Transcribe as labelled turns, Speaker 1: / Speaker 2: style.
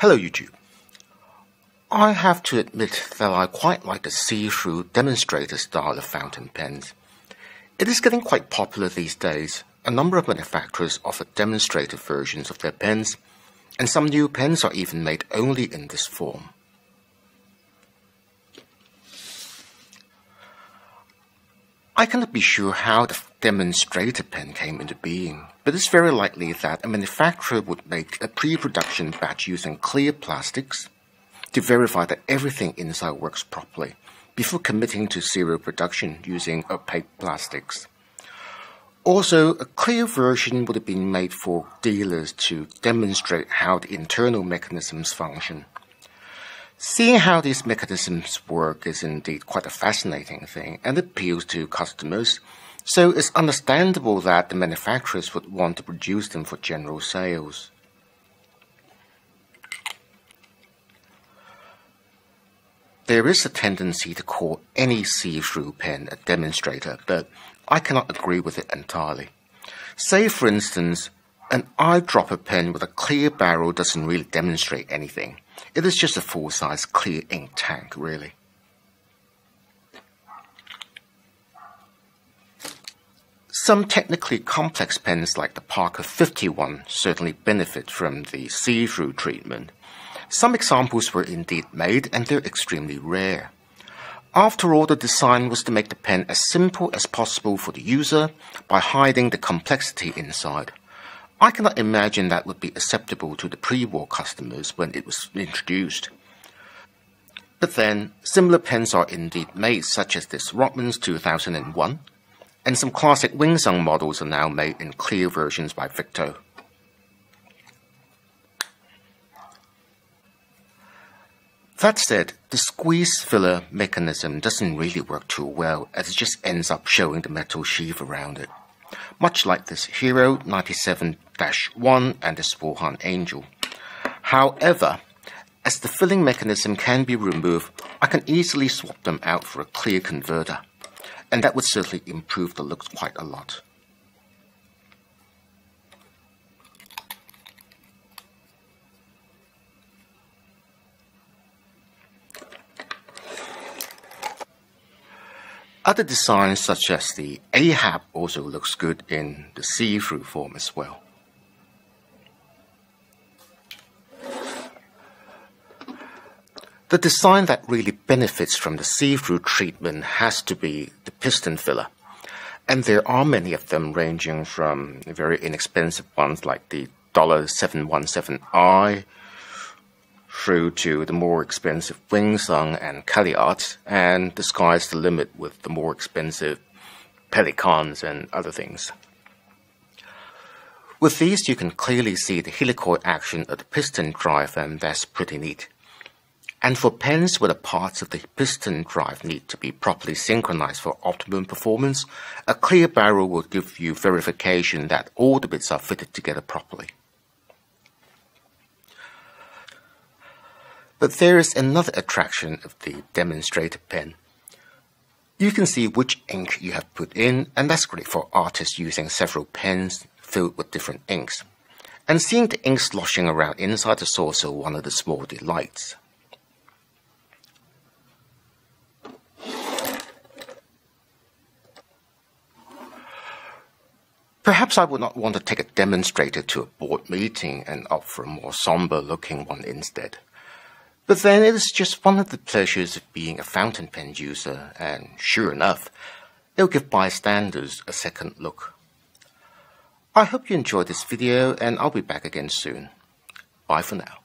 Speaker 1: Hello YouTube. I have to admit that I quite like the see-through demonstrator style of fountain pens. It is getting quite popular these days. A number of manufacturers offer demonstrator versions of their pens, and some new pens are even made only in this form. I cannot be sure how the demonstrator pen came into being, but it's very likely that a manufacturer would make a pre-production batch using clear plastics to verify that everything inside works properly before committing to serial production using opaque plastics. Also, a clear version would have been made for dealers to demonstrate how the internal mechanisms function Seeing how these mechanisms work is indeed quite a fascinating thing and appeals to customers, so it's understandable that the manufacturers would want to produce them for general sales. There is a tendency to call any see-through pen a demonstrator, but I cannot agree with it entirely. Say, for instance, an eyedropper pen with a clear barrel doesn't really demonstrate anything. It is just a full-size clear ink tank, really. Some technically complex pens like the Parker 51 certainly benefit from the see-through treatment. Some examples were indeed made and they're extremely rare. After all, the design was to make the pen as simple as possible for the user by hiding the complexity inside. I cannot imagine that would be acceptable to the pre-war customers when it was introduced. But then, similar pens are indeed made, such as this Rothmans 2001, and some classic Wing Sung models are now made in clear versions by Victo. That said, the squeeze filler mechanism doesn't really work too well as it just ends up showing the metal sheath around it much like this Hero 97-1 and this Wuhan Angel. However, as the filling mechanism can be removed, I can easily swap them out for a clear converter, and that would certainly improve the looks quite a lot. Other designs such as the Ahab also looks good in the see-through form as well. The design that really benefits from the see-through treatment has to be the piston filler. And there are many of them ranging from very inexpensive ones like the $717i through to the more expensive Wing Sung and Caliart, and the sky's the limit with the more expensive Pelikans and other things. With these, you can clearly see the helicoid action of the piston drive, and that's pretty neat. And for pens where the parts of the piston drive need to be properly synchronized for optimum performance, a clear barrel will give you verification that all the bits are fitted together properly. But there is another attraction of the demonstrator pen. You can see which ink you have put in, and that's great for artists using several pens filled with different inks. And seeing the ink sloshing around inside is also one of the small delights. Perhaps I would not want to take a demonstrator to a board meeting and opt for a more somber looking one instead. But then it is just one of the pleasures of being a fountain pen user, and sure enough, it'll give bystanders a second look. I hope you enjoyed this video, and I'll be back again soon. Bye for now.